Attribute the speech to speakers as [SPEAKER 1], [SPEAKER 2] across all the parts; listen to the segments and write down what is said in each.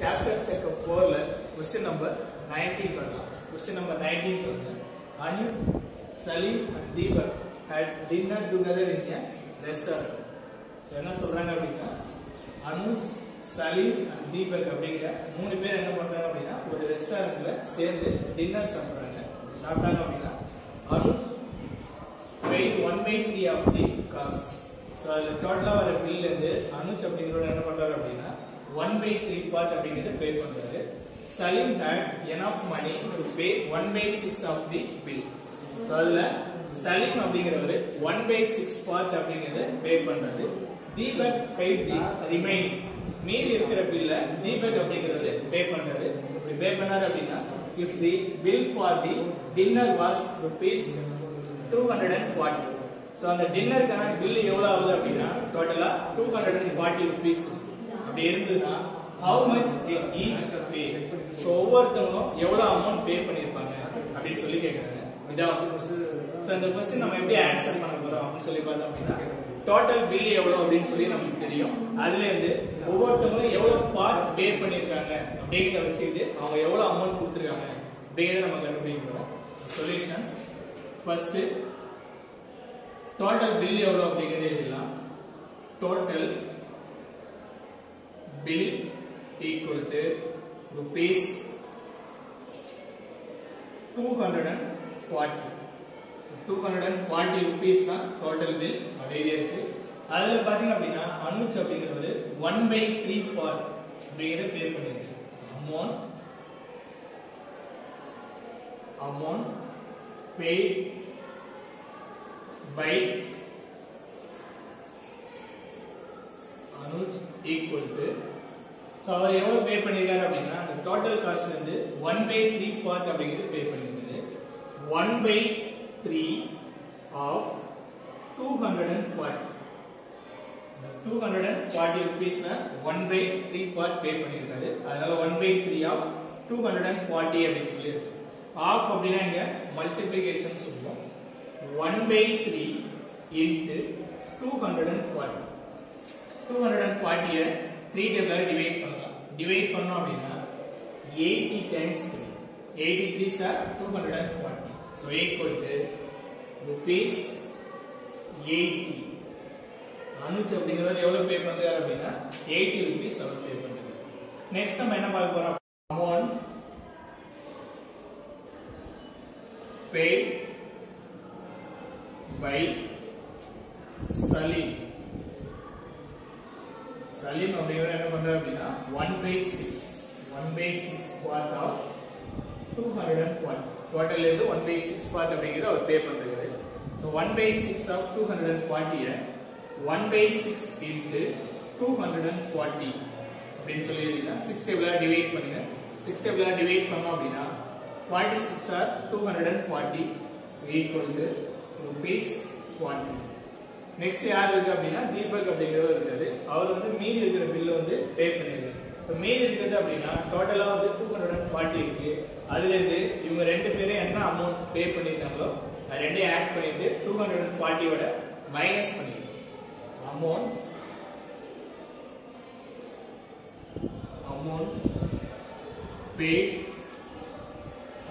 [SPEAKER 1] Chapter check ஃபோர்ல question number nineteen பண்ணலாம் question number nineteen question Anil Salim and Deepak had dinner together in a restaurant. So என்ன சொல்றாங்க அப்படின்னா Anush Salim and Deepak அப்படிங்கிற மூணு பேர் என்ன பண்றாங்க அப்படின்னா ஒரு ரெஸ்டாரண்ட்ல சேர்ந்து டின்னர் சாப்பிட்றாங்க. சாப்பிட்டாங்க அப்படின்னா Anuj paid one by three of the cost so அதில் டோட்டலாக வர பில்லேருந்து அனுஷ் அனுஜ் என்ன ஒன் பை த்ரீ பார்ட் அப்படிங்கிறது பே பண்றாரு. Salim had enough money to pay one by six of the bill அதுல சலீம் அப்படிங்கிறவர் ஒன் பை சிக்ஸ் பார்ட் அப்படிங்கிறத பே பண்றாரு. தீபக் பெய்ட் தி ரிமைனிங் மீதி இருக்கிற பில்ல தீபக் அப்படிங்கிறவர் பே பண்றாரு. இப்படி பே பண்ணாரு அப்படின்னா if the bill for the dinner was rupees two hundred and forty so அந்த டின்னருக்கான பில் எவ்வளோ ஆகுது அப்படின்னா டோட்டலாக two hundred and forty rupees அப்படி இருந்ததுன்னா how much each pay so ஒவ்வொருத்தவங்களும் எவ்வளோ அமௌண்ட் பே பண்ணியிருப்பாங்க அப்படின்னு சொல்லி கேட்குறாங்க இதான் ஸோ அந்த கொஸ்டின் நம்ம எப்படி ஆன்சர் பண்ண போகிறோம் அப்படின்னு சொல்லி பார்த்தோம் அப்படின்னா டோட்டல் பில் எவ்வளோ அப்படின்னு சொல்லி நமக்கு தெரியும். அதுலேருந்து ஒவ்வொருத்தவங்களும் எவ்வளோ பார்ட் பே பண்ணியிருக்காங்க அப்படிங்கிறத வச்சுக்கிட்டு அவங்க எவ்வளோ அமௌண்ட் கொடுத்துருக்காங்க அப்படிங்கிறத நம்ம கண்டுபிடிக்கிறோம். சொல்யூஷன் ஃபர்ஸ்ட் டோட்டல் பில் எவ்வளோ அப்படிங்கிறது எழுதலாம் total bill equal to rupees two hundred and forty two hundred and forty rupees தான் டோட்டல் பில் அது எழுதியாச்சு அதில் பார்த்தீங்க அப்படின்னா அனுஜ் அப்படிங்கிறது ஒன் பை த்ரீ பார்ட் அப்படிங்கிறத பே பண்ணிருக்கு amount amount pay by Anuj equal to so அவர் எவ்வளவு பே பண்ணியிருக்காரு அப்படின்னா அந்த டோட்டல் காஸ்ட் வந்து ஒன் பை த்ரீ பார்ட் அப்படிங்கிறது பே பண்ணியிருக்காரு. One by three of two hundred and forty two hundred and forty rupees one by three part pay பண்ணியிருக்காரு. அதனால one by three of two hundred and forty அப்படின்னு சொல்லியிருக்கு. Of அப்படின்னா இங்க multiplication சொல்லுவோம். One by three into two hundred and forty two hundred and ஃபார்ட்டியை three டேபிளாக divide பண்ணலாம் divide பண்ணோம் அப்படின்னா eighty times three eighty three sir two hundred and forty so equal to rupees eighty Anuj அப்படிங்கிறவர் எவ்வளவு பே பண்றாரு அப்படின்னா eighty rupees அவர் pay பண்றாரு. Next நம்ம என்ன பார்க்க போறோம்? Amount pay by Salim Salim அப்படிங்கிற என்ன பண்றாரு அப்படின்னா one by six one by six part of two hundred and one total இருந்து ஒன் பை சிக்ஸ் பார்ட் அப்படிங்கிறது அவர் பே பண்றாரு so one by six of two hundred and ஃபார்ட்டியை one by six into two hundred and forty அப்படின்னு சொல்லி எழுதிக்கலாம் six டேபிளாக divide பண்ணுங்க. Six டேபிளாக டிவைட் பண்ணோம் அப்படின்னா forty six are two hundred and forty equal to rupees forty next யார் இருக்கு அப்படின்னா தீபக் அப்படிங்கிறவர் இருக்கு அவர் வந்து மீதி இருக்கிற பில்லு வந்து பே பண்ணிருக்காரு இப்போ மீதி இருக்கிறது அப்படின்னா டோட்டலா வந்து டூ ஹண்ட்ரட் அண்ட் ஃபார்ட்டி இருக்கு. அதுல இருந்து இவங்க ரெண்டு பேரும் என்ன அமௌண்ட் பே பண்ணிருக்காங்களோ அது ரெண்டையும் ஆட் பண்ணிட்டு டூ ஹண்ட்ரட் அண்ட் ஃபார்ட்டியோட மைனஸ் பண்ணிருக்கோம் amount amount pay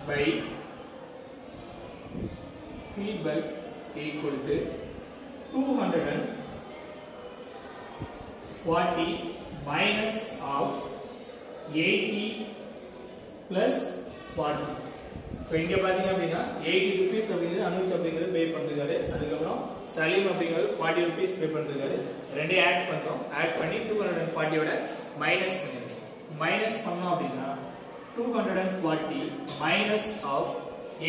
[SPEAKER 1] by people equal to 240 minus of 80 plus 40 so இங்கே பார்த்தீங்க அப்படின்னா எயிட்டி ருபீஸ் அப்படிங்கிறது அனுஜ் அப்படிங்கிறது பே பண்ணிருக்காரு. அதுக்கப்புறம் சலீம் அப்படிங்கிறது ஃபார்ட்டி ருபீஸ் பே பண்ணிருக்காரு. ரெண்டையும் ஆட் பண்ணுறோம் ஆட் பண்ணி டூ ஹண்ட்ரட் அண்ட் ஃபார்ட்டியோட மைனஸ் பண்ணிருக்கோம் மைனஸ் பண்ணோம் அப்படின்னா two hundred and forty minus of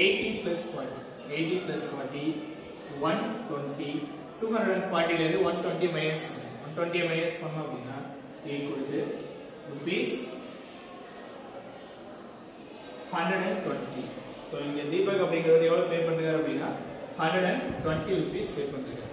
[SPEAKER 1] eighty plus forty eighty plus forty one twenty two hundred and ஃபார்ட்டிலேருந்து one twenty minus one twenty minus பண்ணோம் அப்படின்னா equal to rupees hundred and twenty so இங்க தீபக் அப்படிங்கிறது எவ்வளோ pay பண்ணுறாரு அப்படின்னா hundred and twenty rupees pay பண்ணுறாரு